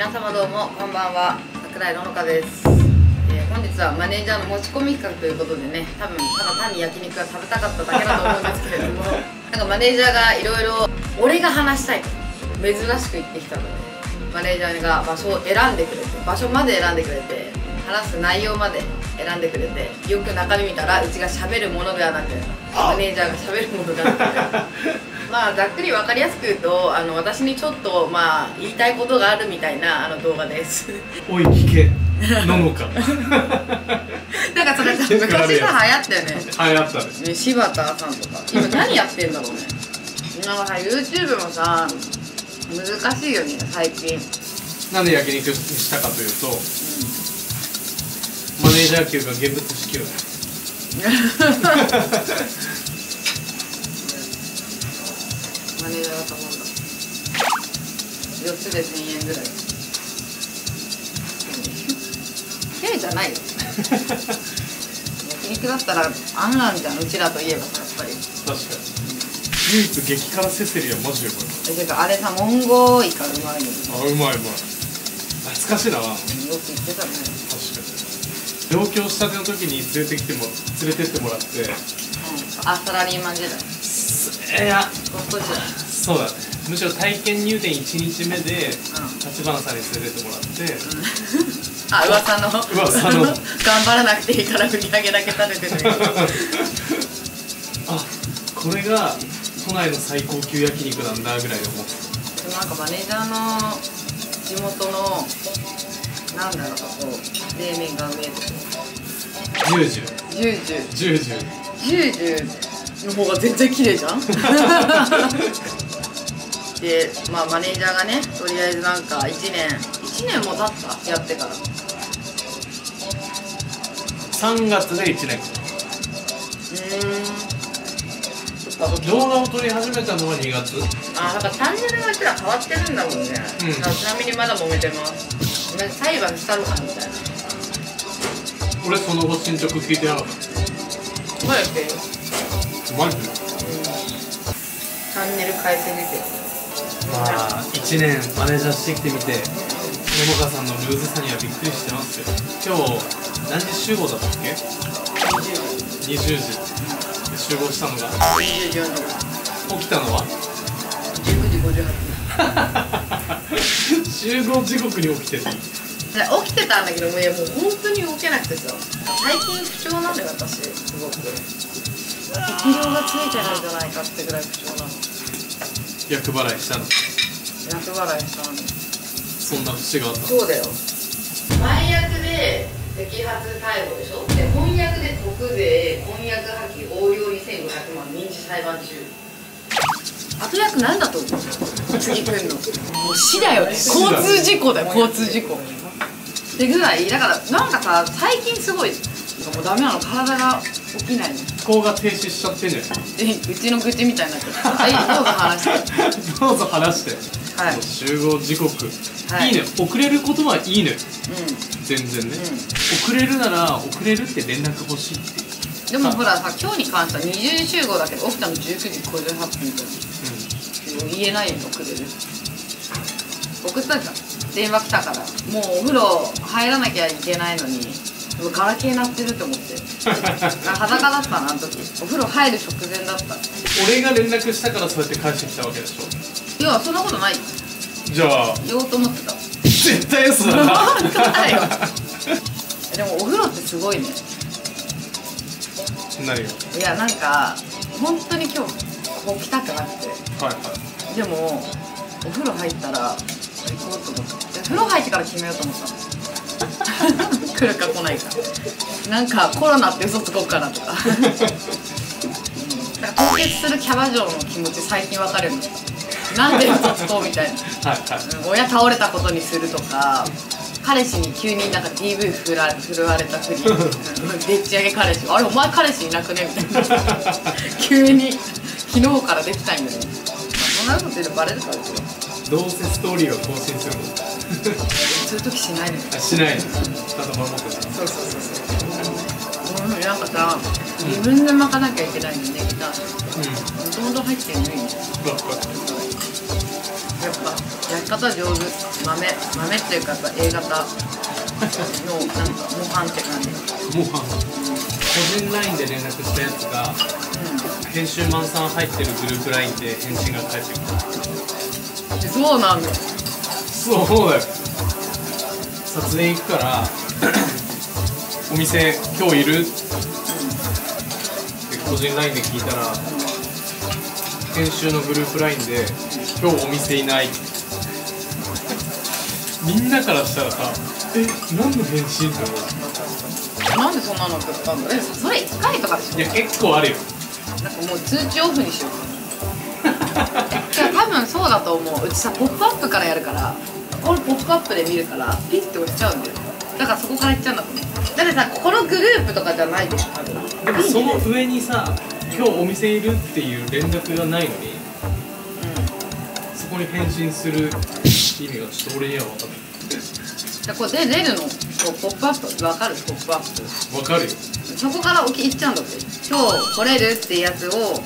皆様どうもこんばんは。桜井ののかです、えー本日はマネージャーの持ち込み企画ということでね多分ただ単に焼肉が食べたかっただけだと思うんですけれども なんかマネージャーがいろいろ俺が話したいと珍しく言ってきたのでマネージャーが場所を選んでくれて場所まで選んでくれて話す内容まで選んでくれてよく中身見たらうちが喋るものではなくマネージャーが喋るものではなく まあざっくり分かりやすく言うとあの私にちょっとまあ言いたいことがあるみたいなあの動画です。おい聞け。ののか。なんかそれさ昔さ流行ったよね。流行ったねね柴田さんとか。今何やってんだろうね。なんかさ YouTube もさ難しいよね最近。なんで焼肉にしたかというと、マネージャー級が現物支給マネージャーが頼んだ。4つで1000円ぐらい。1000円じゃないよ焼肉だったらあんなんじゃんうちらといえばさやっぱり。確かに。唯一激辛セセリはマジでうまいえてかあれさモンゴウイカうまいよねあうまい。うまい懐かしいな。確かよく言ってたねに上京したての時に連れてきても連れてってもらって。うん。あサラリーマン時代いやそうだね。むしろ体験入店1日目でうん。立花さんに連れてってもらって、あ噂の。噂の。頑張らなくていいから売り上げだけ立ててる あこれが都内の最高級焼肉なんだぐらいで思って。でもなんかマネージャーの地元のなんだろうこう冷麺が見えてたジュージュジュージュジュージュジュージュの方が全然綺麗じゃん？でまあマネージャーがねとりあえずなんか1年1年も経った？やってから。3月で1年。うーん。動画を撮り始めたのは2月。あなんかチャンネルがうちら変わってるんだもんね、うん。ちなみにまだ揉めてます。裁判したのかみたいな。俺その後進捗聞いてなかっまだって？るたマジでチャンネル変えすぎてまあ1年マネージャーしてきてみて桃花さんのルーズさにはびっくりしてますよ今日何時集合だったっけ？20 20時集合したのが。20時起きたのは？19時58分。集合時刻に起きてる。起きてたんだけどもういやもう本当に動けなくてさ。最近不調なんだよ私。すごく。適量がついてるんじゃないかってぐらい不調なの。厄払いしたの。厄払いしたの。にそんな節があった。そうだよ前役で摘発逮捕でしょ。で翻訳で国税婚約破棄横領2500万民事裁判中。後役なんだと思う。次来んの。もう死だよ。交通事故だよ交通事故。ってぐらい。だからなんかさ最近すごいもうダメなの体が起きないの思考が停止しちゃってんじゃなでうちの愚痴みたいになっちゃったはいどうぞ話していどうぞ話してはいもう集合時刻、はいい、いね遅れることはいいねう全然ね、ん遅れるなら遅れるって連絡欲しいっていううんでもほらさ今日に関しては20時集合だけど起きたの19時58分じゃん言えないよ遅れる送ったじゃん電話来たからもうお風呂入らなきゃいけないのにガラケー鳴ってると思って。裸だったなあの時。お風呂入る直前だった。俺が連絡したからそうやって返してきたわけでしょ。いやそんなことない。じゃあ。言おうと思ってた。絶対嘘だ。な でもお風呂ってすごいね。何が？いやなんか本当に今日ここ来たくなくて。はいはい。でもお風呂入ったら行こうと思って。で風呂入ってから決めようと思ったの来るか来ないか。なんかコロナって嘘つこうかなとか。うん。だから凍結するキャバ嬢の気持ち最近分かるよなんで嘘つこうみたいな。親倒れたことにするとか彼氏に急になんか DV 振ら振るわれたふり うんでっち上げ彼氏。あれお前彼氏いなくねみたいな。急に昨日からできたんだよね。まあそんなこと言うとバレるから。ですよどうせストーリーは更新するのそういう時しないのよあしないのちゃんと守ってたそうそう。そうそうう。んなんかさ自分で巻かなきゃいけないのねギターもともと入ってるのにねやっぱ焼き方上手豆豆っていう。かやっぱ A 型のなんか模範って感じもう。あの個人 LINE で連絡したやつがう編集マンさん入ってるグループ LINE で返信が返ってくるそうなんだそうだよ。撮影行くからお店今日いる？って個人 LINE で聞いたら編集のグループ LINE で今日お店いない。みんなからしたらさえ何の返信って思う？なんでそんなの送ったんだえそれ1回とかでしょ？いや結構あるよ。なんかもう通知オフにしよう 分そうだと思う。うちさ「ポップアップからやるから。これ「ポップアップで見るからピッて押しちゃうんだよ。だからそこからいっちゃうんだと思うだってさこのグループとかじゃないでしょ多分。でもその上にさ今日お店いるっていう連絡がないのにそこに返信する意味がちょっと俺には分かんないじゃこれで出るの？こうポップアップわかる？ポップアップ。分かるよ。そこから起きいっちゃうんだって。今日来れるってやつを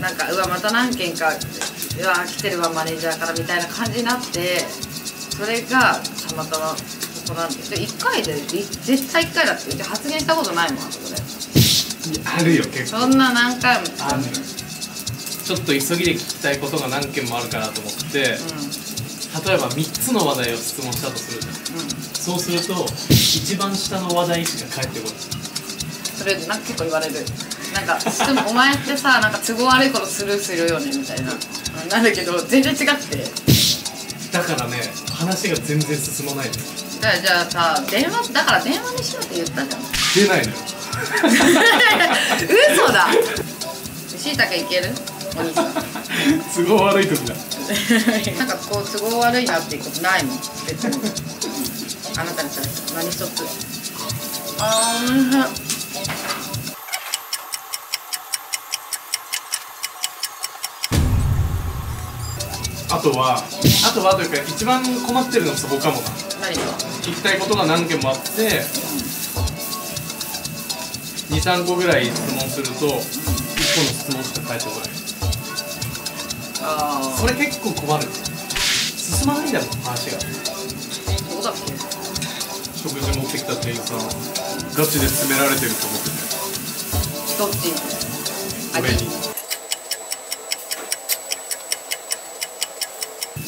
なんかうわまた何件かうわ来てるわマネージャーからみたいな感じになってそれがたまたまそこなんでで1回でい絶対1回だってうち発言したことないもんあそこで。あるよ結構。そんな何回も。あるちょっと急ぎで聞きたいことが何件もあるかなと思って例えば3つの話題を質問したとするじゃん。うん。うんそうすると一番下の話題しか返ってこない。それなんか結構言われる。なんか お前ってさなんか都合悪いことスルーするよねみたいなうんなんだけど全然違くて。だからね話が全然進まないだからじゃあさ電話だから電話にしようって言ったじゃん。出ないのよ。嘘だ。しいたけいける？お兄さん。都合悪い時だ。なんかこう都合悪いなっていうことないもん。別に。あなたに対して。何一つ。あーとはあとはというか一番困ってるのはそこかもな。聞きたいことが何件もあって23個ぐらい質問すると1個の質問しか返ってこない。あそれ結構困る。進まないんだもん話が。あどうだっけ？食事持ってきた店員さんガチで詰められてると思ってて。どっち俺に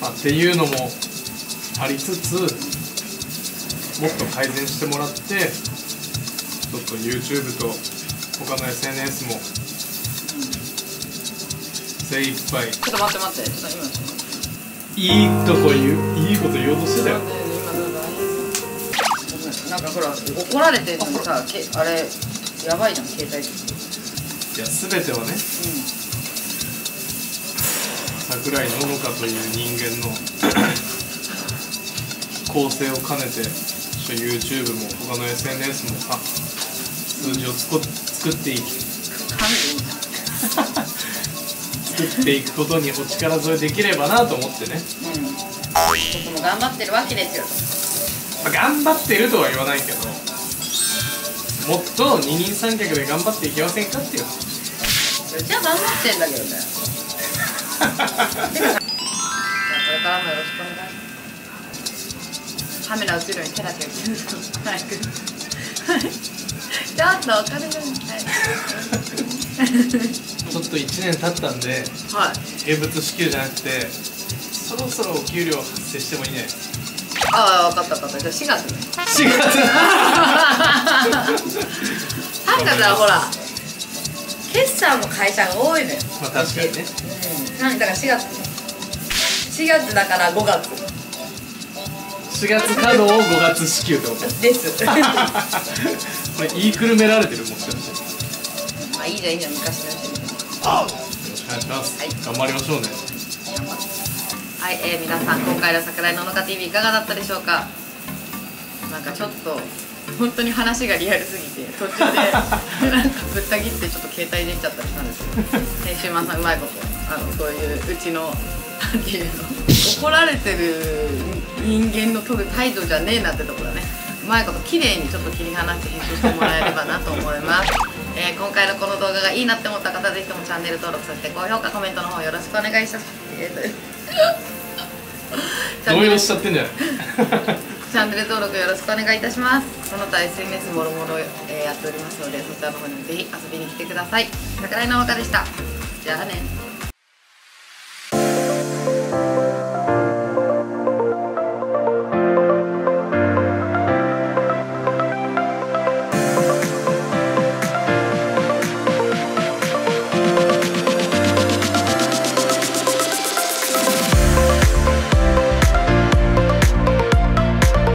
まあっていうのもありつつもっと改善してもらってちょっと YouTube と他の SNS も精一杯。ちょっと待って待って。ちょっと今いいとこ言ういいこと言おうとしてたよ。なんかほら怒られてるのにさけあれやばいじゃん携帯。ういや全てはね。ん桜井ののかという人間の構成を兼ねて YouTube も他の SNS もさ数字をつこ作っていく感じいいじゃん作っていくことにお力添えできればなと思ってね、うん。僕も頑張ってるわけですよ。まあ、頑張ってるとは言わないけどもっと二人三脚で頑張っていきませんかっていううちは頑張ってんだけどね。てじゃあこれからもよろしくお願いしますカメラ映るように手だけ映ると早くはいちょっとお金がちょっと1年経ったんではい芸物支給じゃなくてそろそろお給料発生してもいいね。ああ分かった分かった。じゃあ4月ね。4月3月はほら決算の会社が多いのよ。まあ確かにね。うんなんだから4月。4月だから5月4月稼働を5月支給ってこと？です。これ言いくるめられてるもしかし。てよまあいいじゃんいいじゃん昔の人にろしくお願いします、はい。頑張りましょうねはい、えー、皆さん今回の桜井ののか TV いかがだったでしょうか？なんかちょっと本当に話がリアルすぎて途中で なんかぶった切ってちょっと携帯出ちゃったりしたんですけど編集マンさんうまいことあのそういううちのなんていうの怒られてる人間の取る態度じゃねえなってところだね。うまいこと綺麗にちょっと切り離して編集してもらえればなと思います、えー今回のこの動画がいいなって思った方ぜひともチャンネル登録そして高評価コメントの方よろしくお願いします。え 動揺しちゃってんじゃない？チャンネル登録よろしくお願いいたします。その他 SNS もろもろえーやっておりますのでそちらの方にもぜひ遊びに来てください。桜井の若でした。じゃあね。